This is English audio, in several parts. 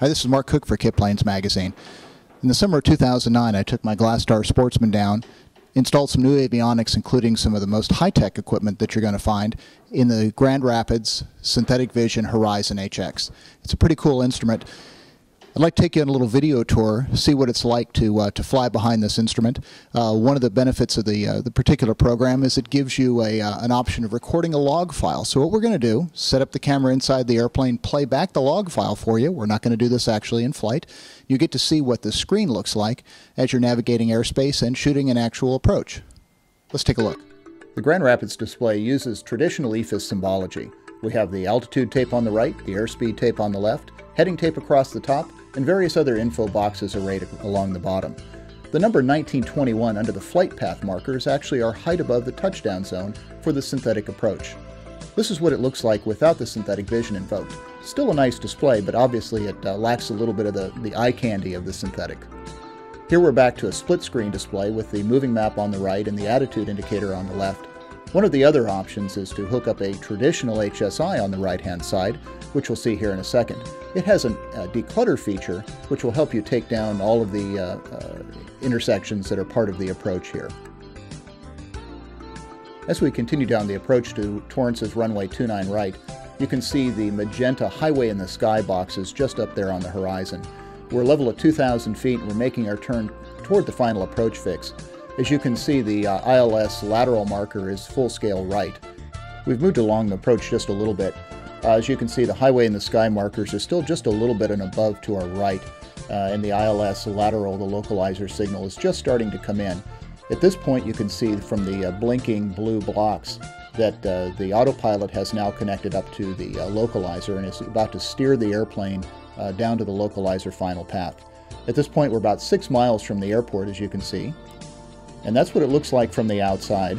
Hi, this is Marc Cook for Kit Magazine. In the summer of 2009, I took my GlaStar Sportsman down, installed some new avionics, including some of the most high-tech equipment that you're going to find in the Grand Rapids Synthetic Vision Horizon HX. It's a pretty cool instrument. I'd like to take you on a little video tour, see what it's like to uh, to fly behind this instrument. Uh, one of the benefits of the uh, the particular program is it gives you a uh, an option of recording a log file. So what we're going to do, set up the camera inside the airplane, play back the log file for you. We're not going to do this actually in flight. You get to see what the screen looks like as you're navigating airspace and shooting an actual approach. Let's take a look. The Grand Rapids display uses traditional EFIS symbology. We have the altitude tape on the right, the airspeed tape on the left, heading tape across the top, and various other info boxes arrayed along the bottom. The number 1921 under the flight path marker is actually our height above the touchdown zone for the synthetic approach. This is what it looks like without the synthetic vision invoked. Still a nice display, but obviously it uh, lacks a little bit of the, the eye candy of the synthetic. Here we're back to a split screen display with the moving map on the right and the attitude indicator on the left. One of the other options is to hook up a traditional HSI on the right-hand side, which we'll see here in a second. It has a, a declutter feature, which will help you take down all of the uh, uh, intersections that are part of the approach here. As we continue down the approach to Torrance's runway 29 right, you can see the magenta highway in the sky boxes just up there on the horizon. We're level at 2,000 feet and we're making our turn toward the final approach fix. As you can see, the uh, ILS lateral marker is full scale right. We've moved along the approach just a little bit. Uh, as you can see, the highway and the sky markers are still just a little bit and above to our right, uh, and the ILS lateral, the localizer signal, is just starting to come in. At this point, you can see from the uh, blinking blue blocks that uh, the autopilot has now connected up to the uh, localizer and is about to steer the airplane down to the localizer final path. At this point, we're about six miles from the airport, as you can see. And that's what it looks like from the outside.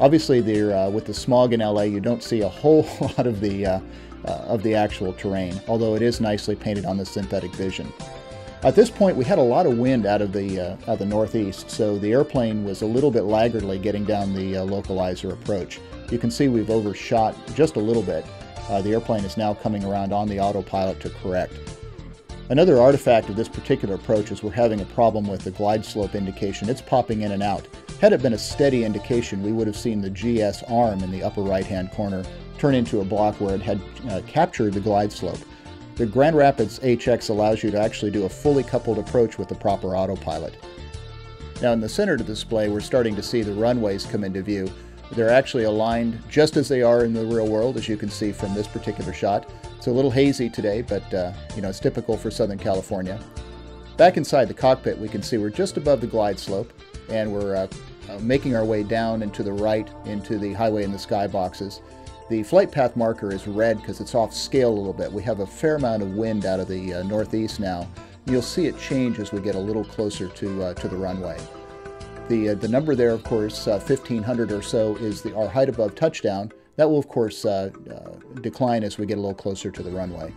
Obviously, there, uh, with the smog in LA, you don't see a whole lot of the, uh, uh, of the actual terrain, although it is nicely painted on the synthetic vision. At this point, we had a lot of wind out of the, uh, out of the northeast, so the airplane was a little bit laggardly getting down the uh, localizer approach. You can see we've overshot just a little bit. Uh, the airplane is now coming around on the autopilot to correct. Another artifact of this particular approach is we're having a problem with the glide slope indication. It's popping in and out. Had it been a steady indication, we would have seen the GS arm in the upper right-hand corner turn into a block where it had uh, captured the glide slope. The Grand Rapids HX allows you to actually do a fully coupled approach with the proper autopilot. Now in the center of the display, we're starting to see the runways come into view. They're actually aligned just as they are in the real world, as you can see from this particular shot. It's a little hazy today, but uh, you know it's typical for Southern California. Back inside the cockpit, we can see we're just above the glide slope, and we're uh, uh, making our way down and to the right into the highway in the sky boxes. The flight path marker is red because it's off scale a little bit. We have a fair amount of wind out of the uh, northeast now. You'll see it change as we get a little closer to, uh, to the runway. The, uh, the number there, of course, 1500 uh, or so, is the, our height above touchdown. That will, of course, uh, uh, decline as we get a little closer to the runway.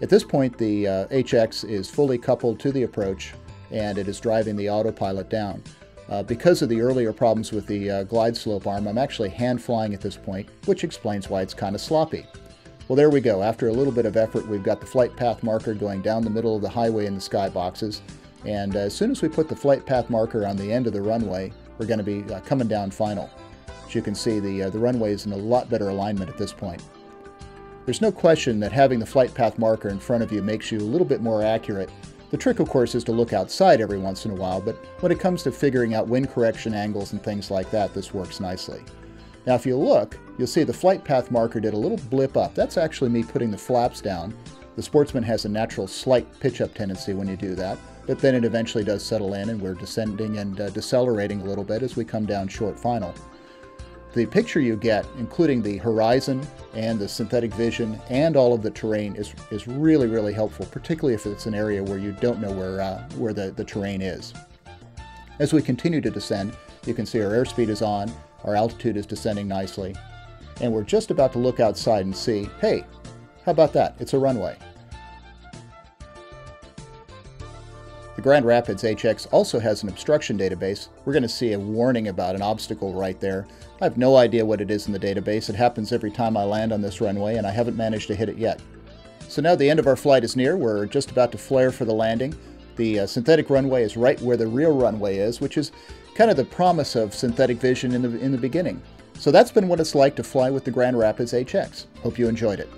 At this point, the HX is fully coupled to the approach and it is driving the autopilot down. Uh, because of the earlier problems with the uh, glide slope arm, I'm actually hand flying at this point, which explains why it's kind of sloppy. Well, there we go. After a little bit of effort, we've got the flight path marker going down the middle of the highway in the sky boxes. And uh, as soon as we put the flight path marker on the end of the runway, we're going to be uh, coming down final. As you can see, the, uh, the runway is in a lot better alignment at this point. There's no question that having the flight path marker in front of you makes you a little bit more accurate the trick, of course, is to look outside every once in a while, but when it comes to figuring out wind correction angles and things like that, this works nicely. Now, if you look, you'll see the flight path marker did a little blip up. That's actually me putting the flaps down. The Sportsman has a natural slight pitch-up tendency when you do that, but then it eventually does settle in and we're descending and uh, decelerating a little bit as we come down short final. The picture you get, including the horizon and the synthetic vision and all of the terrain, is, is really, really helpful, particularly if it's an area where you don't know where, uh, where the, the terrain is. As we continue to descend, you can see our airspeed is on, our altitude is descending nicely, and we're just about to look outside and see, hey, how about that? It's a runway. Grand Rapids HX also has an obstruction database. We're going to see a warning about an obstacle right there. I have no idea what it is in the database. It happens every time I land on this runway, and I haven't managed to hit it yet. So now the end of our flight is near. We're just about to flare for the landing. The uh, synthetic runway is right where the real runway is, which is kind of the promise of synthetic vision in the, in the beginning. So that's been what it's like to fly with the Grand Rapids HX. Hope you enjoyed it.